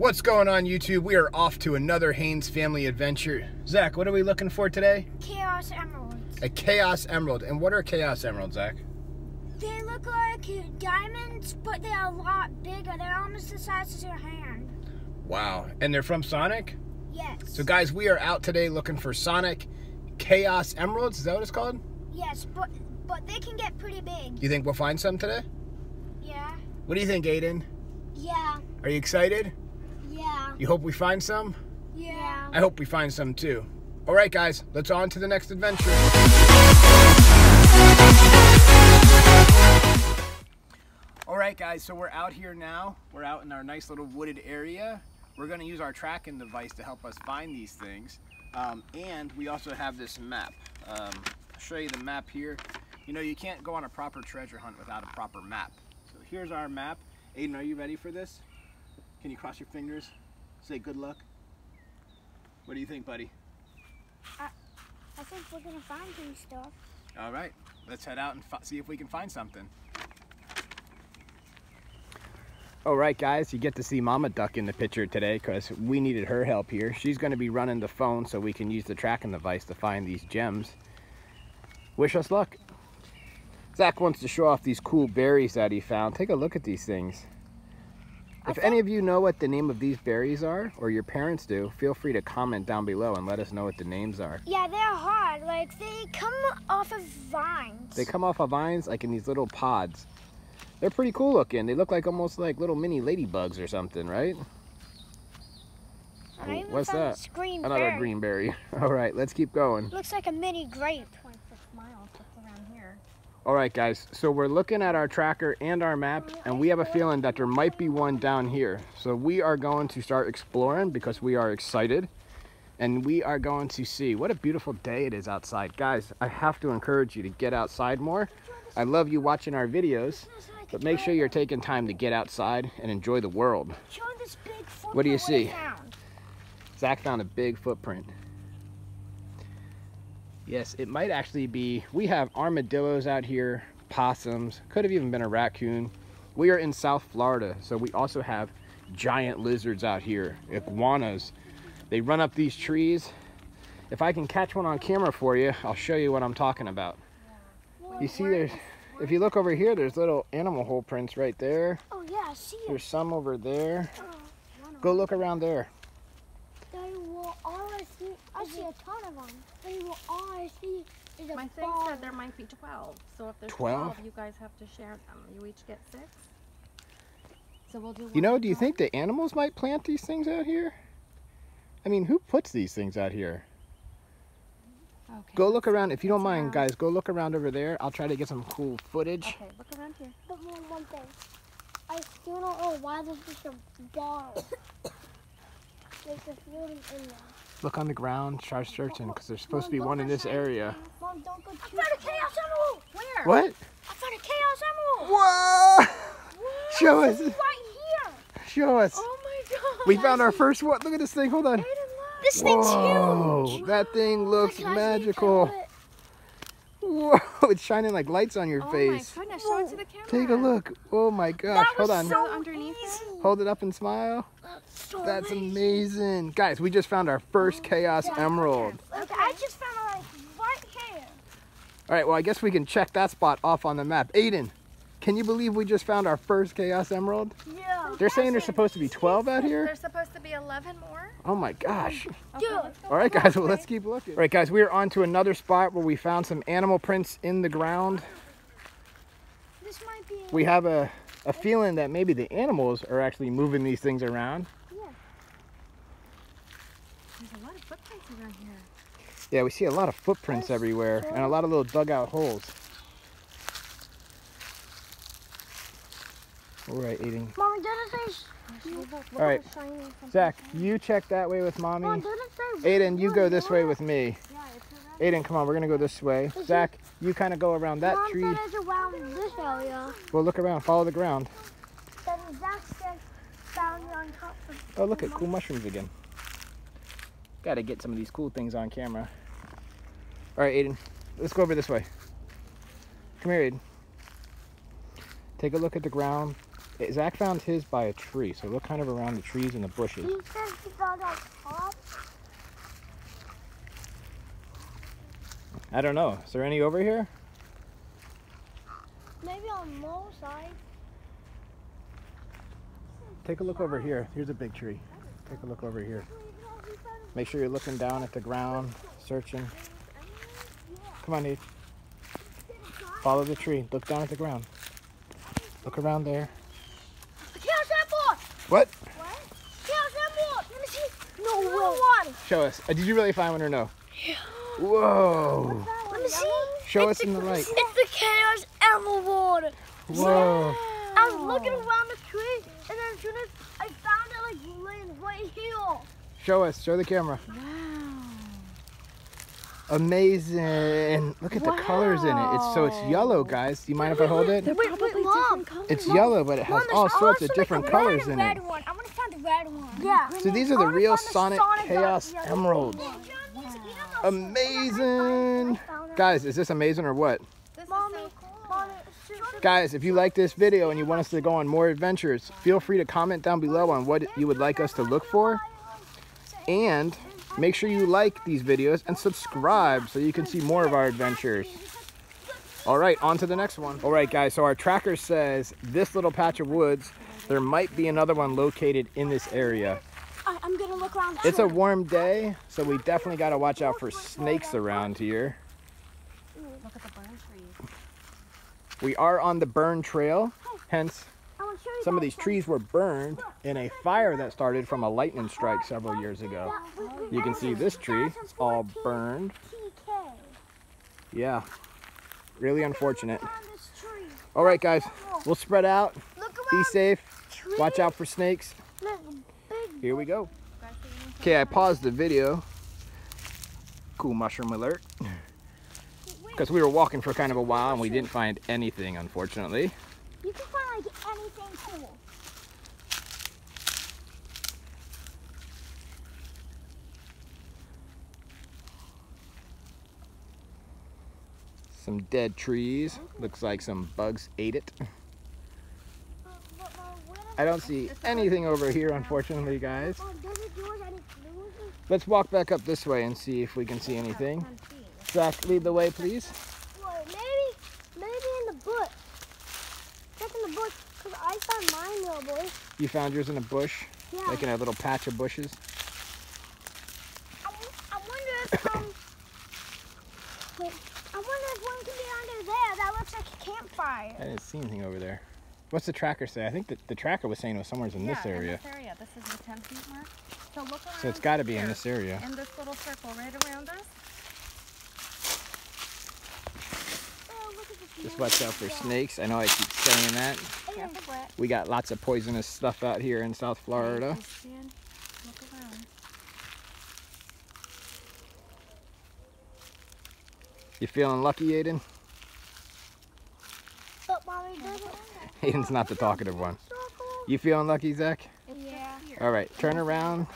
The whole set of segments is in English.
What's going on YouTube? We are off to another Haines family adventure. Zach, what are we looking for today? Chaos emeralds. A Chaos Emerald. And what are Chaos Emeralds, Zach? They look like diamonds, but they're a lot bigger. They're almost the size of your hand. Wow. And they're from Sonic? Yes. So guys, we are out today looking for Sonic Chaos Emeralds. Is that what it's called? Yes, but but they can get pretty big. You think we'll find some today? Yeah. What do you think, Aiden? Yeah. Are you excited? You hope we find some? Yeah. I hope we find some too. All right, guys, let's on to the next adventure. All right, guys, so we're out here now. We're out in our nice little wooded area. We're gonna use our tracking device to help us find these things. Um, and we also have this map. Um, I'll show you the map here. You know, you can't go on a proper treasure hunt without a proper map. So here's our map. Aiden, are you ready for this? Can you cross your fingers? Say good luck. What do you think, buddy? I I think we're gonna find some stuff. All right, let's head out and fi- see if we can find something. All right, guys, you get to see Mama Duck in the picture today because we needed her help here. She's going to be running the phone so we can use the tracking device to find these gems. Wish us luck. Zach wants to show off these cool berries that he found. Take a look at these things. If any of you know what the name of these berries are, or your parents do, feel free to comment down below and let us know what the names are. Yeah, they're hard. Like they come off of vines. They come off of vines like in these little pods. They're pretty cool looking. They look like almost like little mini ladybugs or something, right? What's that? Another berry. green berry. All right, let's keep going. Looks like a mini grape. 26 miles just around here. All right, guys. So we're looking at our tracker and our map, and we have a feeling that there might be one down here. So we are going to start exploring because we are excited. And we are going to see what a beautiful day it is outside. Guys, I have to encourage you to get outside more. I love you watching our videos, but make sure you're taking time to get outside and enjoy the world. Show this big What do you see? Zach found a big footprint. Yes, it might actually be. We have armadillos out here, possums, could have even been a raccoon. We are in South Florida, so we also have giant lizards out here, iguanas. They run up these trees. If I can catch one on camera for you, I'll show you what I'm talking about. You see there's, if you look over here, there's little animal hole prints right there. Oh yeah, I see it. There's some over there. Oh, Go look around there. They will always see. I see a ton of them. They will always see is a My thing ball. said there might be 12. So if there's 12? 12, you guys have to share them. You each get six. So we'll do You know, do you a think the animals might plant these things out here? I mean, who puts these things out here? Okay, Go look around, if you don't mind, guys, go look around over there. I'll try to get some cool footage. Okay, look around here. But more one thing. I still don't know why there's just a ball. like just floating in there. Look on the ground, try searching, because there's supposed to be one in this area. Mom, don't go too I found a chaos emerald. Where? What? I found a chaos emerald. Whoa! Show us, Right here. show us. Oh my god. We found our first one. Look at this thing, hold on. This thing's Whoa, huge. that thing looks Guys, I need to magical. Whoa, it's shining like lights on your Oh face. my goodness, show it to the camera. Take a look. Oh my gosh, That was hold on. so Go easy. Hold it up and smile. Uh, So That's amazing. amazing. Guys, we just found our first oh, Chaos Emerald. Okay, I just found it like right here. All right, well, I guess we can check that spot off on the map. Aiden, can you believe we just found our first Chaos Emerald? Yeah. They're saying there's supposed to be 12 out here? There's supposed to be 11 more. Oh my gosh. Okay, Dude. All right, guys, well, let's keep looking. All right, guys, we are on to another spot where we found some animal prints in the ground. This might be. We have a, a feeling that maybe the animals are actually moving these things around. There's a lot of footprints around here. Yeah, we see a lot of footprints everywhere and a lot of little dugout holes. All right, Aiden. Mom, did it say? All right, Zach, you check that way with Mom, mommy. did it say? Aiden, you go this way with me. Yeah, it's around Aiden, come on, we're gonna go this way. Zach, you kind of go around that Mom tree. said it's around this area. Well, look around, follow the ground. Then Zach found it on top of. Oh, look at cool mushrooms again. Got to get some of these cool things on camera. All right, Aiden, let's go over this way. Come here, Aiden. Take a look at the ground. Zach found his by a tree, so look kind of around the trees and the bushes. He says he found on top. I don't know. Is there any over here? Maybe on Mo's side. Take a look over here. Here's a big tree. Take a look over here. Make sure you're looking down at the ground, searching. Come on, Nate. Follow the tree. Look down at the ground. Look around there. Chaos Emerald! What? What? Chaos Emerald! Let me see. No, no one. Show us. Uh, did you really find one or no? Yeah. Whoa. Let me see. Show us in the light. It's the Chaos Emerald. Whoa. I was looking around the tree, and then as soon as I found it, like laying right here. Show us. Show the camera. Amazing. Look at the colors in it. It's so it's yellow, guys. Do you mind if I hold it? They're Wait, probably wait, Mom. different colors. It's yellow, but it has all sorts of different colors in it. one. I want to find the red one. Yeah. So these are the real the Sonic Sonic Chaos Emeralds. Wow. Amazing. Guys, is this amazing or what? Mommy, so cool. mommy, shoot- Guys, if you like this video and you want us to go on more adventures, feel free to comment down below on what you would like us to look for. And make sure you like these videos and subscribe so you can see more of our adventures. All right, on to the next one. All right, guys, so our tracker says this little patch of woods, there might be another one located in this area. I'm gonna look around. It's a warm day, so we definitely got to watch out for snakes around here. Look at the burn trees. We are on the burn trail, hence I wanna show you some of these trees were burned in a fire that started from a lightning strike several years ago. You can see this tree, all burned. Yeah, really unfortunate. All right, guys, we'll spread out. Be safe. Watch out for snakes. Here we go. Okay, I paused the video. Cool mushroom alert. Because we were walking for kind of a while and we didn't find anything, unfortunately. You can find like anything cool. Some dead trees. Looks like some bugs ate it. Uh, but, Mom, where does- I don't see anything over here, unfortunately, guys. Mom, does it do us any clues? Let's walk back up this way and see if we can see anything. Zach, lead the way, please. Well, maybe, maybe in the bush. Check in the bush, cause I found mine, little boy. You found yours in a bush, Yeah. like in a little patch of bushes. I, I wonder if um. Wait, I wonder if one can be under there. That looks like a campfire. I didn't see anything over there. What's the tracker say? I think that the tracker was saying it was somewhere in this yeah, area. In this area. This is the 10 feet mark. So look around. So it's got to be in this area. In this little circle right around us. Oh, look at this Just watch out for snakes. I know I keep saying that. Hey, Careful, Brett. We got lots of poisonous stuff out here in South Florida. Just stand, Look around. You feeling lucky, Aiden? But mommy doesn't. Aiden's not the talkative one. You feeling lucky, Zach? Yeah. All right, turn around,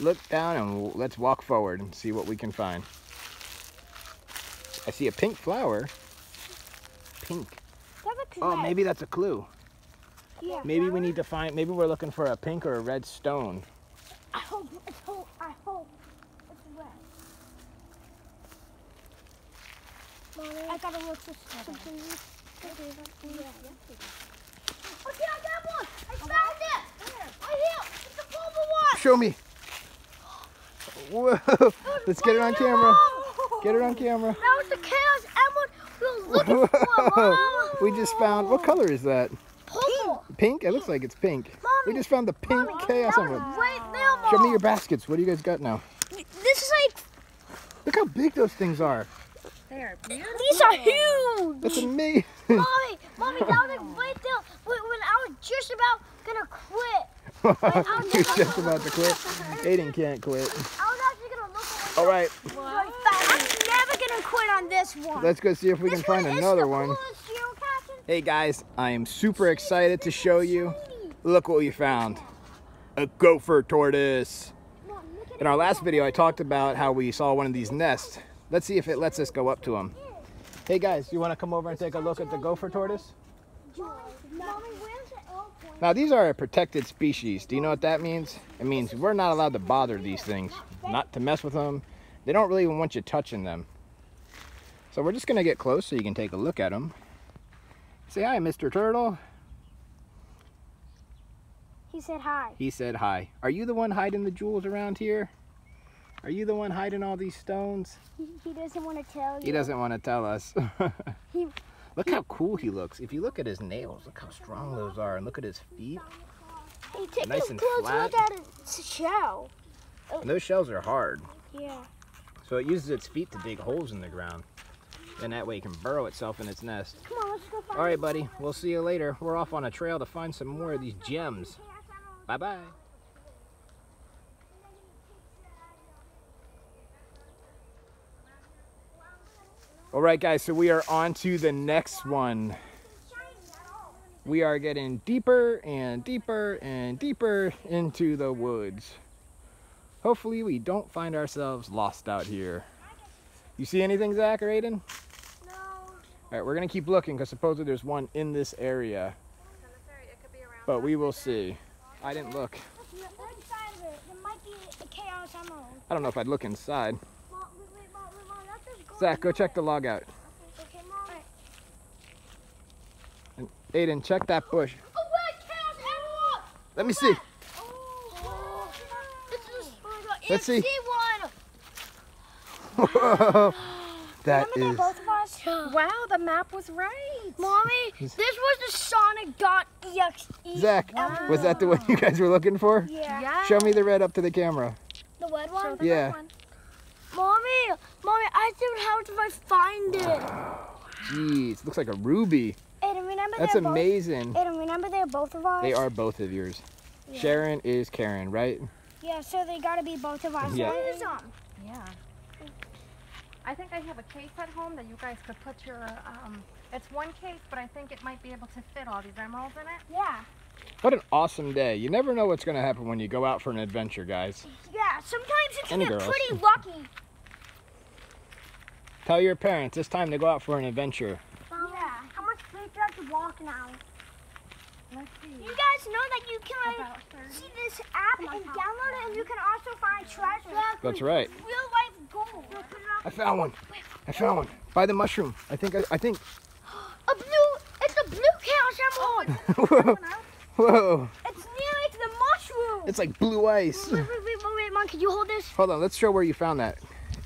look down, and let's walk forward and see what we can find. I see a pink flower. Pink. Oh, maybe that's a clue. Yeah. Maybe we need to find, maybe we're looking for a pink or a red stone. I hope. I hope. I hope it's red. Mommy, I gotta look for something. Okay, I got one. I found it. Right here. It's a purple one. Show me. Whoa, let's get it on oh, camera. Get it on camera. That was the chaos emerald we were looking for, Mom. we just found, what color is that? Purple. Pink? It looks like it's pink. We just found the pink Mommy, chaos that was emerald. right there, Mom. Show me your baskets. What do you guys got now? This is like, Look how big those things are. They are beautiful. these are huge. That's amazing. Mommy, mommy, that was like right there when, when I was just about gonna quit. You're just about to quit. Aiden can't quit. I was actually gonna look All right, right fast. I'm never gonna quit on this one. let's go see if we can find another one. Hey guys, I am super excited to show you. Look what we found. A gopher tortoise. Mom, look at In our last video, I talked about how we saw one of these nests. Let's see if it lets us go up to them. Hey guys, you want to come over and take a look at the gopher tortoise? Mommy, where's the airport? Now these are a protected species. Do you know what that means? It means we're not allowed to bother these things, not to mess with them. They don't really even want you touching them. So we're just gonna get close so you can take a look at them. Say hi, Mr. Turtle. He said hi. He said hi. Are you the one hiding the jewels around here? Are you the one hiding all these stones? He, he doesn't want to tell you. He doesn't want to tell us. He- look how cool he looks. If you look at his nails, look how strong those are. And look at his feet. Hey, take Nice and close flat. look at its shell. And those shells are hard. Yeah. So it uses its feet to dig holes in the ground. And that way it can burrow itself in its nest. Come on, let's go find All right, buddy. We'll see you later. We're off on a trail to find some more of these gems. Bye-bye. All right, guys. So we are on to the next one. We are getting deeper and deeper and deeper into the woods. Hopefully we don't find ourselves lost out here. You see anything, Zach or Aiden? No. All right, we're gonna keep looking because supposedly there's one in this area, oh, It could be around. but we will see. I didn't look. Look inside it. Might be a chaos emerald. I don't know if I'd look inside. Mom, wait, wait, Mom, wait, Mom, let's just go Zach, go check the log out. Okay, Mom. And Aiden, check that bush. Oh, wait, chaos emerald! Let me see. Oh, it's this, oh my God, Let's see. One. that Remember is. both of us? Wow, the map was right. Mommy, this was the Sonic.exe. Zach, was that the one you guys were looking for? Yeah. Yeah. Show me the red up to the camera. The red Show one? the Yeah. red one. Mommy, Mommy, I think how if I find it? Jeez, looks like a ruby. Aiden, remember That's they're both. amazing. Aiden, remember they're both of ours? They are both of yours. Yeah. Sharon is Karen, right? Yeah, so they gotta be both of ours. Yeah. What is? Um, yeah. I think I have a case at home that you guys could put your, um, it's one case, but I think it might be able to fit all these emeralds in it. Yeah. What an awesome day. You never know what's going to happen when you go out for an adventure, guys. Yeah, sometimes you can And get pretty lucky. Tell your parents it's time to go out for an adventure. Yeah. How much space do you have to walk now? Let's see. You guys know that you can like, see this app and download it, and you can also find treasure. That's right. Real life gold. I found one. I found one. By the mushroom. I think. I, I think. A blue. It's a blue chaos emerald. Whoa. Whoa. It's near like the mushroom. It's like blue ice. Wait, wait, wait, wait, wait, Mom, could you hold this? Hold on. Let's show where you found that.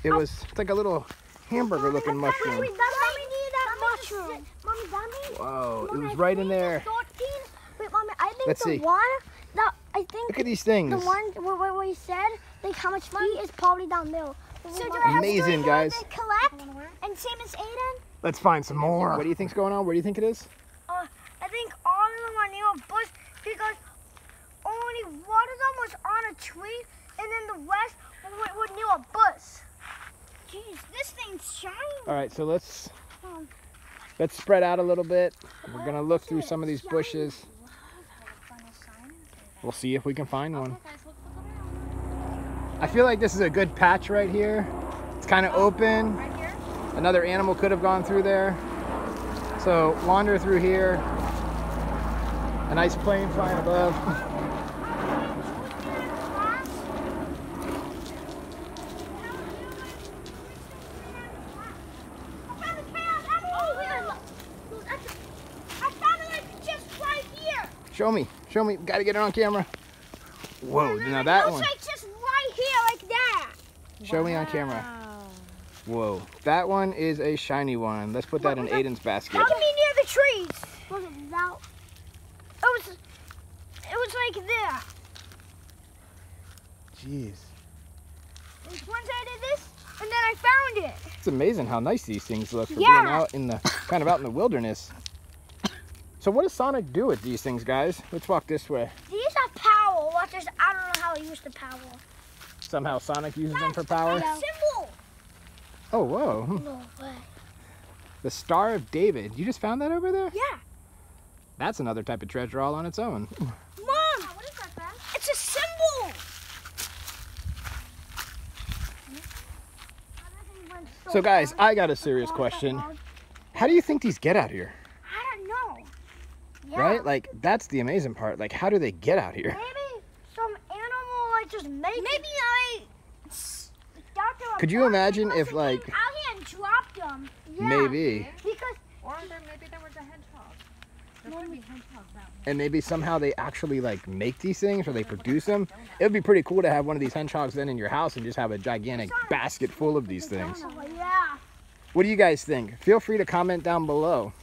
It was. It's like a little hamburger-looking mushroom. Wait, that might be that mushroom. Mommy, that means. Whoa. It was I right in there. the Wait, Mommy, I think Let's the see. one that I think Look at these things. the one where, where we said like how much feet is probably down there. So do I have Amazing, guys. Collect and same as Aiden. Let's find some more. What do you think's going on? Where do you think it is? Uh, I think all of them are near a bush because only one of them was on a tree and then the rest were, were near a bush. Jeez, this thing's shiny. All right. So let's Um, let's spread out a little bit. We're gonna look through some of these bushes. We'll see if we can find one. Okay, guys, let's look around. I feel like this is a good patch right here. It's kind of oh, open. Right here? Another animal could have gone through there. So wander through here. A nice plane flying above. Show me. Show me. Got to get it on camera. Whoa, now that one. like just right here, like that. Show me on camera. Whoa. That one is a shiny one. Let's put that in Aiden's basket. How can be near the trees? Was it that? It was. It was like there. Jeez. Once I did this, and then I found it. It's amazing how nice these things look for being Yeah. out in the kind of out in the wilderness. So what does Sonic do with these things, guys? Let's walk this way. These have power. Watch this. I don't know how to use the power. Somehow Sonic uses them for power. Symbol. Oh, whoa. Hmm. No way. The Star of David. You just found that over there? Yeah. That's another type of treasure all on its own. Mom. What is that, Ben? It's a symbol. So guys, I got a serious question. How do you think these get out here? I don't know. Yeah. right? Like that's the amazing part. Like how do they get out here? Maybe some animal like just make maybe like s- Dr. Could you imagine if, like- came out here and dropped them? Yeah. Maybe. Because Or there, maybe there was a hedgehog. There could be hedgehogs And maybe somehow they actually like make these things or they produce them. It would be pretty cool to have one of these hedgehogs then in your house and just have a gigantic basket full of these things. yeah. What do you guys think? Feel free to comment down below.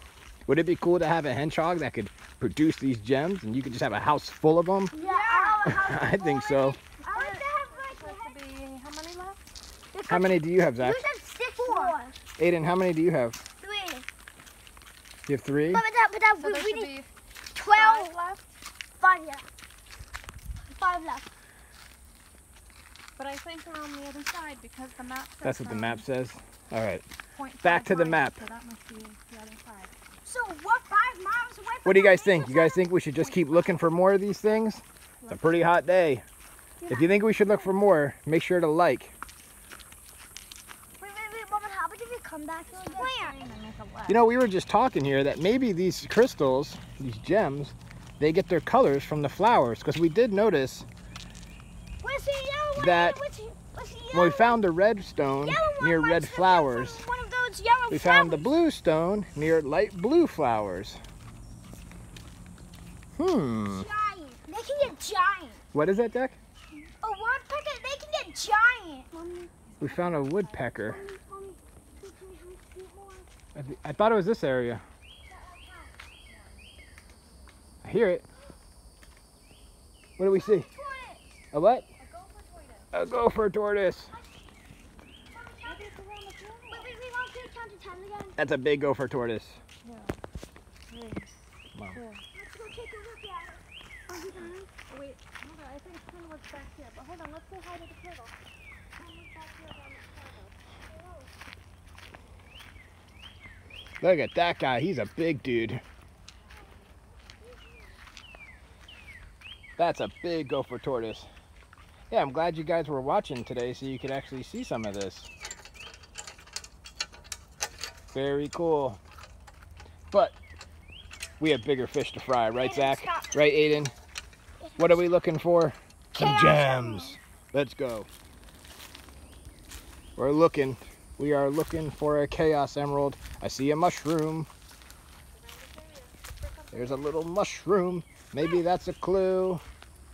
Would it be cool to have a hedgehog that could produce these gems and you could just have a house full of them? Yeah. I, I think so. I like to have like Supposed to be how many left? How many do you have, Zach? You have six Four. Aiden, how many do you have? Three. You have three? But that, but So we, there we should need be twelve. five left. Five, yeah. Five left. But I think they're on the other side because the map says That's what the map says. All right. point Back to the map. So that must be the other side. So what five miles away from What do you guys think? You guys think we should just keep looking for more of these things? It's a pretty hot day. If you think we should look for more, make sure to like. Wait, wait, wait, Mama, how about if we come back here again? And then make a left. You know, we were just talking here that maybe these crystals, these gems, they get their colors from the flowers because we did notice Where's the yellow one? That- the, where's when we found the red stone near red flowers, One of those yellow we found the blue stone near light blue flowers. Hmm. Giant. They can get giant. What is that, Deck? A woodpecker, they can get giant. We found a woodpecker. mommy, mommy. Can you show me a bit more? I th- I thought it was this area. I hear it. What do we see? A what? A gopher tortoise. That's a big gopher tortoise. Oh, wait, hold on. I think was back here. But hold on, let's the turtle. Twin was back here around the turtle. Look at that guy. He's a big dude. That's a big gopher tortoise. Yeah, I'm glad you guys were watching today so you could actually see some of this. Very cool. But we have bigger fish to fry, right, Zach? Right, Aiden? What are we looking for? Some gems. Let's go. We're looking. We are looking for a chaos emerald. I see a mushroom. There's a little mushroom. Maybe that's a clue.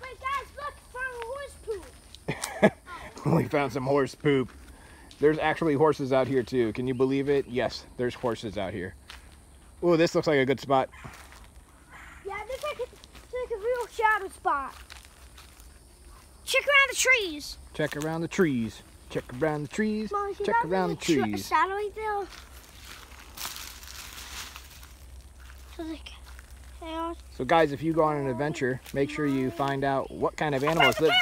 Wait, guys, look, found horse poop. we found some horse poop. There's actually horses out here too. Can you believe it? Yes, there's horses out here. Oh, this looks like a good spot. Yeah, this is like a, like a real shadow spot. Check around the trees. Check around the trees. Check around the trees. Mom, Check around the trees. satellite there? So guys, if you go on an adventure, make sure you find out what kind of animals live.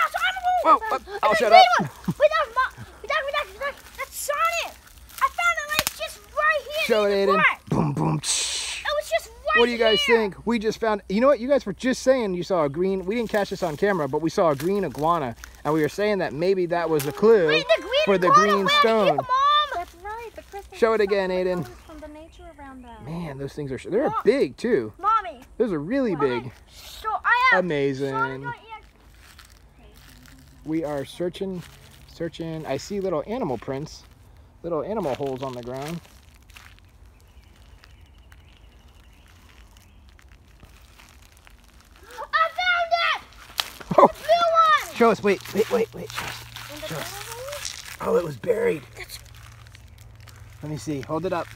Whoa, oh, I'll shut up. Wait, that's wait, wait, Sonic. I found it like just right here. Show it, Aiden. Boom, boom. It was just right What do you guys here. think? We just found. You know what? You guys were just saying you saw a green. We didn't catch this on camera, but we saw a green iguana, and we were saying that maybe that was a clue Wait, the for the green went here, stone. Mom. That's right. The crystals Show it again, Aiden. From the nature around them. Man, those things are. They're Mom. big too. Mommy. Those are really big. So I have Amazing. Sonic right here. We are searching, searching. I see little animal prints, little animal holes on the ground. I found it. Oh, Blue one. show us. Wait, wait, wait, wait. Show us. In the Sure. middle. Oh, it was buried. Let me see. Hold it up.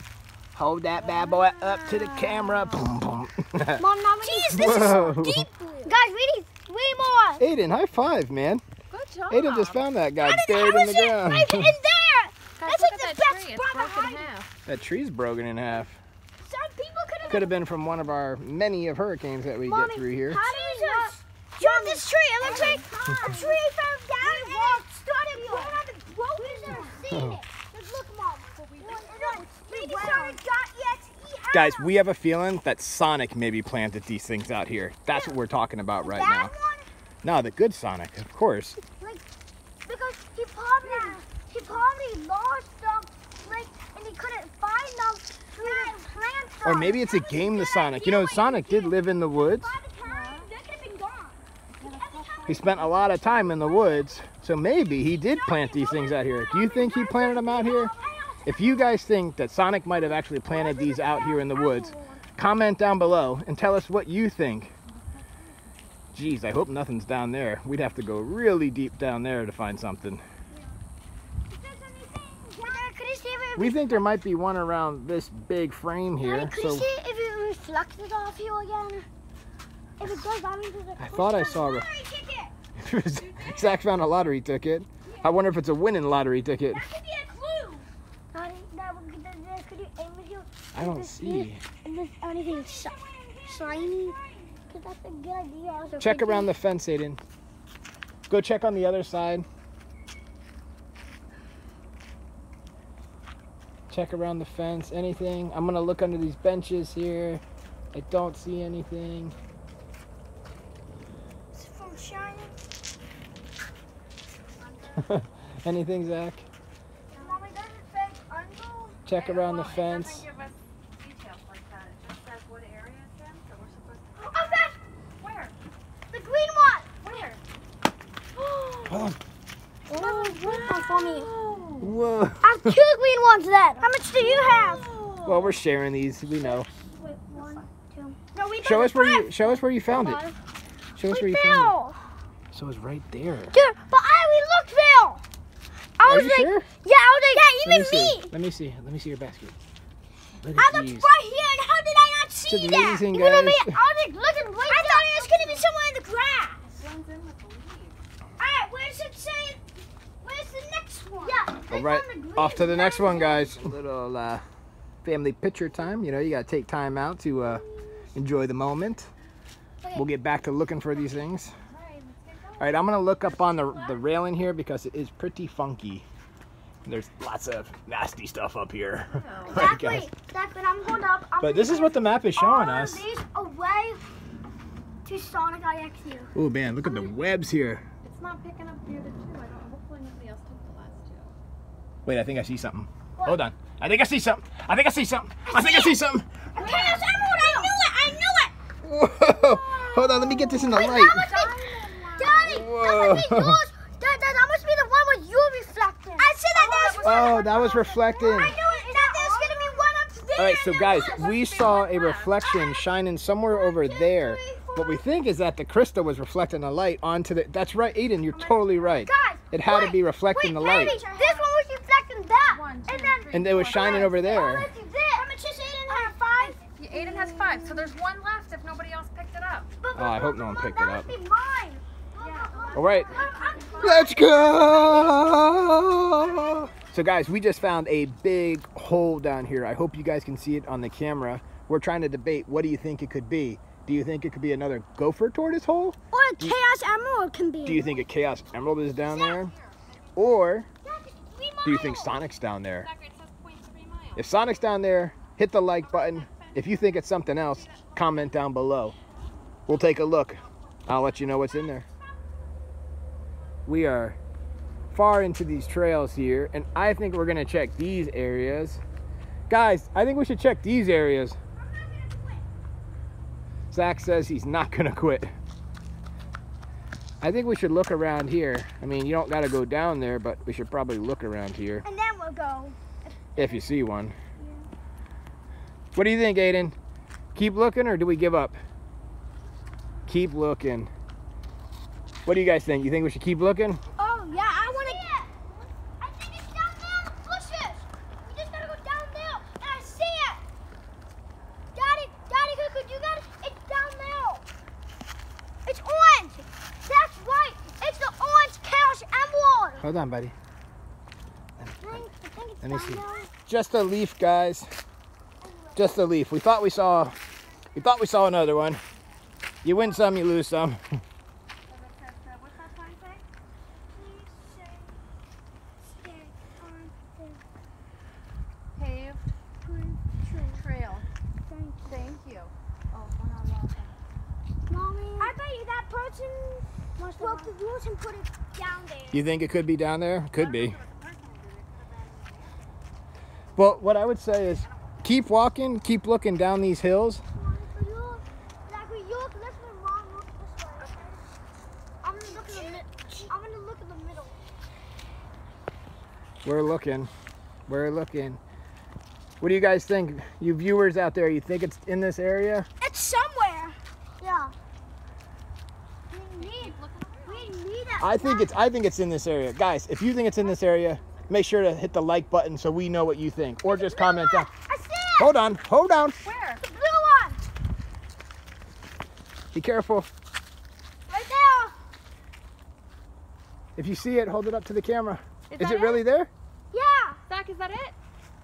Hold that bad boy up to the camera. Boom, boom. Mom, Mom, Jeez, this Whoa. is deep. Guys, we need way more. Aiden, high five, man. Good job. Aiden just found that guy How buried in the is it ground. right in there? Guys, That's like the that best tree. spot It's broken in behind that tree's broken in half. Some people could have Could have been from one of our many of hurricanes that we Mommy, get through here. How do you just jump this tree? It looks like a tree fell down and it started going on the rope. We've never seen it. Let's look, Mom. Maybe Sonic got EXE out. Guys, we have a feeling that Sonic maybe planted these things out here. That's what we're talking about right that now. one, No, the good Sonic, of course. like, because he probably, he probably lost them lake and he couldn't find them. So he didn't plant them. Or maybe it's a game to Sonic. You know, Sonic did live in the woods. By the time, they could have been gone. He spent a lot of time in the woods, so maybe he did plant these things out here. Do you think he planted them out here? If you guys think that Sonic might have actually planted these out here in the woods, comment down below and tell us what you think. Geez, I hope nothing's down there. We'd have to go really deep down there to find something. If there's anything, Dad, could you see if it We think there might be one around this big frame here. So you see if it reflected off you again? If it does, that means it's a I thought I saw a lottery. Zach found a lottery ticket. I wonder if it's a winning lottery ticket. That could be a clue. Daddy, Dad, could, Dad, could you aim with you? I don't see. Anything shi- shiny, because that's a good idea. Also, Check around the fence, Aiden. Go check on the other side. Check around the fence. Anything? I'm gonna look under these benches here. I don't see anything. From shining. anything, Zach? Mommy, does it say under? Check around the fence. doesn't give us details like that. It just says what area it's in, so we're supposed to. Oh, that, Where? the green one. Where? Hold on. Oh, for me. Whoa. I have two green ones then. How much do you have? Well, we're sharing these. We know. Wait, one, two. No, we Show us where you. Show us where you found it. Show us where We you found it. So it's right there. Dude, but I we looked fell. I Are was you like, sure? yeah, I was like, yeah, even me me. Let me see. Let me see your basket. Look I at looked these. right here, and how did I not see that? amazing, You know what I mean? I was like looking right I thought it was gonna be somewhere in the grass. Blends in with the leaves. Alright, where's it say? Where's the next one? Yeah. All right, off to the next one, guys. A little uh, family picture time. You know, you gotta take time out to uh, enjoy the moment. We'll get back to looking for these things. All right, I'm gonna look up on the the railing here because it is pretty funky. There's lots of nasty stuff up here. Right, Exactly. guys? Exactly. I'm going up. I'm But this is what the map is showing us. these away to Sonic IXU. Oh man, look at the webs here. It's not picking up the other two. I don't. Hopefully nobody else took the last two. Wait, I think I see something. Hold on. I think I see something. I think I see something. I think I see something. Chaos Emerald! I knew it! I knew it! Whoa. Hold on, let me get this in the Wait, light. that must be, Daddy, that must be Whoa. yours. That, that, that must be the one with you reflecting. I said oh, that there's Oh, that was reflecting. I knew it. That there's gonna be one upstairs. All right, so guys, we saw a reflection uh-huh. shining somewhere over there. What we think is that the crystal was reflecting the light onto the. That's right, Aiden. You're oh totally right. Guys, It had to be reflecting wait, the light, Daddy, This one was reflecting that. One, two, and then three, and it was four, shining five. over Oh, there. this is it. How much is Aiden have? Five? Yeah, Aiden has five, so there's one left if nobody else picked it up. But, Oh, I hope no one picked it that up. must be mine. All right, I'm- let's go. So, guys, we just found a big hole down here. I hope you guys can see it on the camera. We're trying to debate. What do you think it could be? Do you think it could be another gopher tortoise hole? Or a Chaos Emerald can be. Do you think a chaos emerald is down there? Or do you think Sonic's down there? Zachary, it says 0.3 miles. If Sonic's down there, hit the like button. If you think it's something else, comment down below. We'll take a look. I'll let you know what's in there. We are far into these trails here, and I think we're gonna check these areas. Guys, I think we should check these areas. Zach says he's not gonna quit. I think we should look around here. I mean, you don't gotta go down there, but we should probably look around here. And then we'll go. If you see one. What do you think, Aiden? Keep looking or do we give up? Keep looking. What do you guys think? You think we should keep looking? Oh, yeah, I want to. I think it's down there in the bushes. We just gotta go down there. And I see it. Daddy, Daddy, could, could you guys? It's down there. It's orange. That's right. It's the orange Chaos Emerald. Hold on, buddy. I think, I think it's Let me see. Just a leaf, guys. Just a leaf. We thought we saw we thought we saw another one. You win some, you lose some. So it says, uh, what's that sign say? Please say, stay on the Paved green trail. trail. Thank Thank you. Oh, we're not walking. Mommy. I bet you that person broke the rules and put it down there. You think it could be down there? Could be. Well, what I would say is keep walking, keep looking down these hills. We're looking. We're looking. What do you guys think? You viewers out there, you think it's in this area? It's somewhere. Yeah. We need. We need it. I think it's I think it's in this area. Guys, if you think it's in this area, make sure to hit the like button so we know what you think. Or just comment down. I see it. Hold on, hold on. Where? The blue one. Be careful. Right there. If you see it, hold it up to the camera. Is Is that it really there? Yeah. Zach, is that it?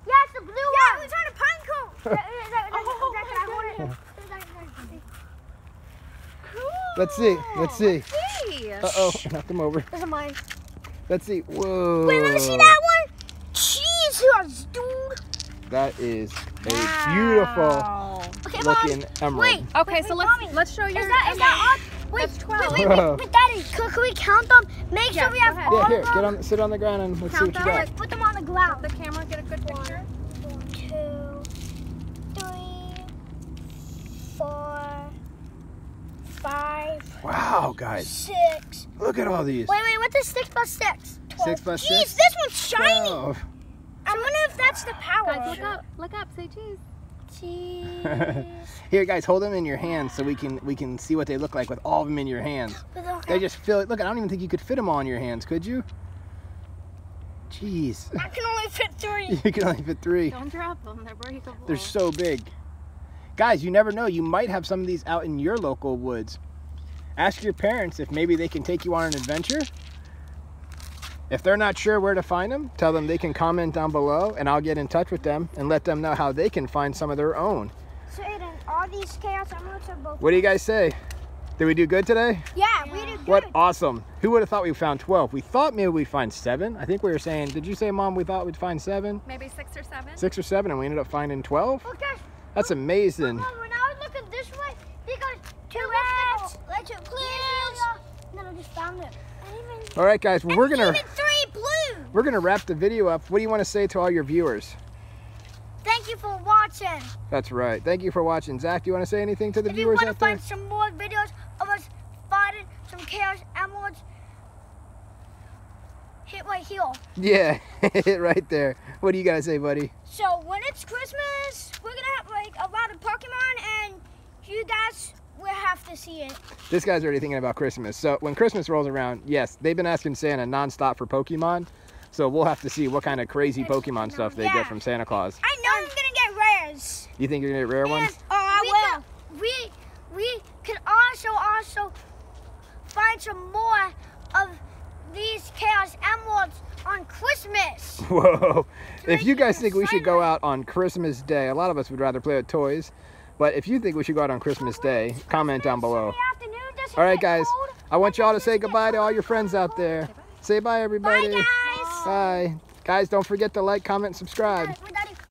Yeah, it's the blue one. Yeah, it's on a pine cone. Yeah, yeah, yeah, yeah, Oh, yeah, yeah, my yeah, yeah, yeah. Cool. Let's see, let's see. See. Uh-oh, knocked them over. Those are mine. Let's see. Whoa. Wait, let me see that one. Jesus, dude. That is a beautiful Wow. Okay, Mom. emerald. Wait. Okay, Wait, so wait, let's Mommy. let's show you. Is that, is that all? Wait, That's wait, 12. wait, Whoa. wait, wait, Daddy, can, can we count them? Make Yeah, sure we go have ahead. all Yeah, here, of them. get on sit on the ground and let's see what Count you got. Let's put them on the ground. the camera get a good picture. One, two, three, four, five, Wow, guys. six. Look at all these. Wait, wait, what's this? Six plus six? Twelve. Six plus Jeez, six? this one's shiny. Twelve. I wonder if that's the power. Guys, look up. Look up. Say cheese. Cheese. Here, guys, hold them in your hands so we can we can see what they look like with all of them in your hands. They just feel it. Look, I don't even think you could fit them all in your hands, could you? Jeez, I can only fit three. you can only fit three. Don't drop them. They're breakable. They're so big. Guys, you never know. You might have some of these out in your local woods. Ask your parents if maybe they can take you on an adventure. If they're not sure where to find them, tell them they can comment down below and I'll get in touch with them and let them know how they can find some of their own. So Aiden, all these chaos emeralds are both. What do you guys say? Did we do good today? Yeah, we did good. What awesome. Who would have thought we found 12? We thought maybe we'd find seven. I think we were saying, did you say, Mom, we thought we'd find seven? Maybe six or seven. Six or seven, and we ended up finding 12? Okay. That's amazing. I didn't even. All right, guys, well, we're gonna three blue. we're gonna wrap the video up. What do you want to say to all your viewers? Thank you for watching. That's right. Thank you for watching. Zach, do you want to say anything to the if you viewers want to out there? find some more videos of us finding some chaos emeralds, hit right here. Yeah, hit right there. What do you gotta say, buddy? So when it's Christmas, we're gonna have like a lot of Pokemon, and you guys will have to see it. This guy's already thinking about Christmas. So when Christmas rolls around, yes, they've been asking Santa nonstop for Pokemon. So we'll have to see what kind of crazy Pokemon stuff they Yeah. get from Santa Claus. I know I'm gonna get rares. You think you're gonna get rare And, ones? oh, I will. we we can also also find some more of these chaos emeralds on Christmas. Whoa. If you guys think we should go out on Christmas Day, a lot of us would rather play with toys. But if you think we should go out on Christmas Day, comment down below. Sunday afternoon, does it All right, guys. I want y'all to say goodbye to all your friends out there. Say bye, everybody. Bye, guys. Bye. Guys, don't forget to like, comment, and subscribe.